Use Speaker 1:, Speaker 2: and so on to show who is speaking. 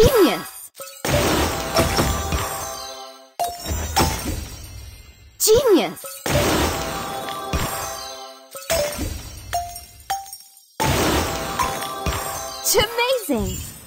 Speaker 1: Genius! Genius! It's Amazing!